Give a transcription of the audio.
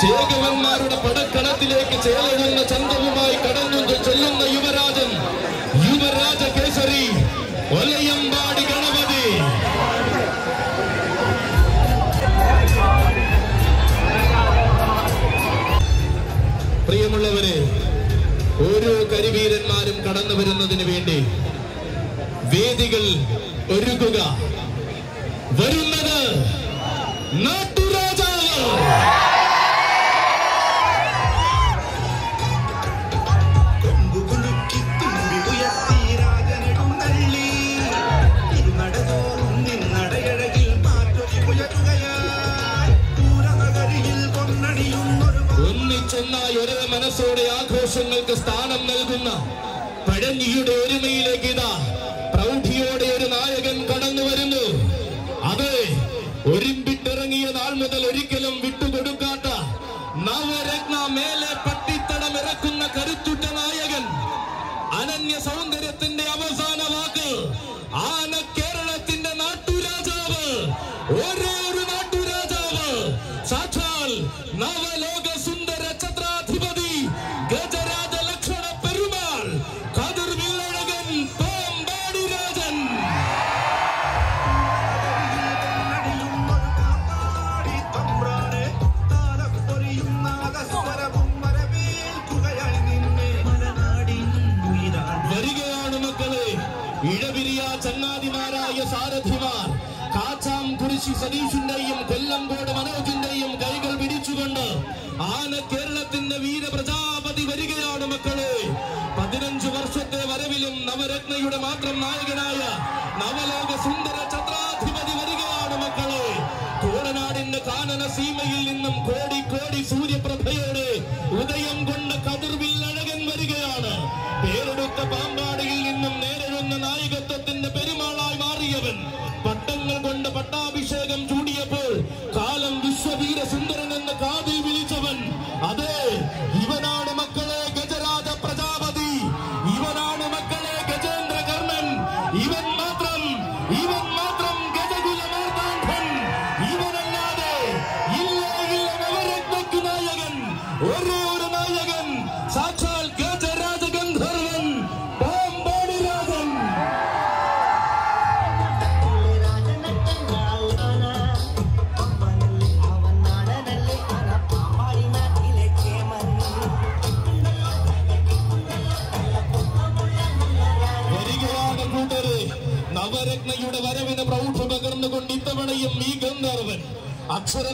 ചേകവന്മാരുടെ പടക്കളത്തിലേക്ക് ചേലഴുന്ന ചന്തവുമായി കടന്നു ചെല്ലുന്ന യുവരാജൻ യുവരാജ കേസരി ഒലയമ്പാടി ഗണപതി. പ്രിയമുള്ളവരെ ഓരോ കരിവീരന്മാരും കടന്നു വരുന്നതിന് വേണ്ടി വേദികൾ ഒരുക്കുക. വരുന്നത് നാട്ടുരാജാവ് ഒന്നിച്ചൊന്നായി ഒരേ മനസ്സോടെ ആഘോഷങ്ങൾക്ക് സ്ഥാനം നൽകുന്ന പഴഞ്ഞിയുടെ ഒരുമയിലേക്ക് ഇതാ പ്രൗഢിയോടെ ഒരു നായകൻ കടന്നു വരുന്നു. അത് ഒരുമ്പിട്ടിറങ്ങിയ നാൾ മുതൽ ഒരിക്കലും വിട്ടുകൊടുക്കാത്ത നവരത്ന മേലെ പട്ടിത്തടം ഇറക്കുന്ന കരുത്തുറ്റ നായകൻ. അനന്യ സൗന്ദര്യത്തിന്റെ അവസാന വാക്ക്. ആന കേരളത്തിന്റെ നാട്ടുരാജാവ്. ഒരേ ഒരു നാട്ടുരാജാവ്. സാക്ഷാൽ നവലോക ചങ്ങാതിമാരായ സാരഥിമാർ കാച്ചാം കുരിശി സതീഷിന്റെയും കൊല്ലംകോട് മനോജിന്റെയും കൈകൾ പിടിച്ചുകൊണ്ട് ആന കേരളത്തിന്റെ വീര പ്രജാപതി വരികയാണ് മക്കളെ. പതിനഞ്ചു വർഷത്തെ വരവിലും നവരത്നയുടെ മാത്രം നായകനായ നവലോക സുന്ദര ഛത്രാധിപതി വരികയാണ് മക്കളെ. കോടനാടിന്റെ കാനന സീമയിൽ നിന്നും കോടി കോടി സൂര്യപ്രഭയോടെ ഉദയം കൊണ്ട കതിർവിൽ അഴകൻ വരികയാണ്. പേരെടുത്ത നേരിടുന്ന നായകത്വത്തിന്റെ പെരുമാളായി മാറിയവൻ. പട്ടങ്ങൾ കൊണ്ട് പട്ടാഭിഷേകം ചൂടിയപ്പോൾ കാലം വിശ്വവീര സുന്ദരൻ എന്ന് കാതിൽ വിളിച്ചവൻ. അതെ ഇവനാണ് മക്കളെ ഗജരാജ പ്രജാപതി. ഇവനാണ് മക്കളെ ഗജേന്ദ്ര കർണൻ ഇവൻ മാത്രം ഇവൻ മാത്രം ഗജകുല മാർത്താണ്ഡൻ ഇവനല്ലാതെ ഇല്ല ഇല്ല നായകൻ. ഒരേ നവരത്നയുടെ വരവിന് പ്രൗഢ പകർന്നുകൊണ്ട് ഇത്തവണയും ഈ ഗന്ധർവൻ അക്ഷര